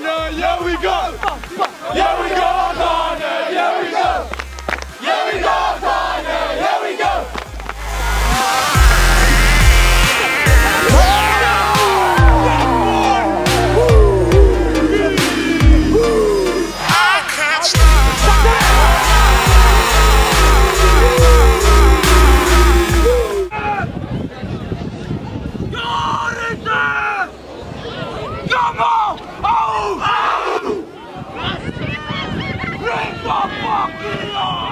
on, yeah, we go. Yeah, we go. 救命啊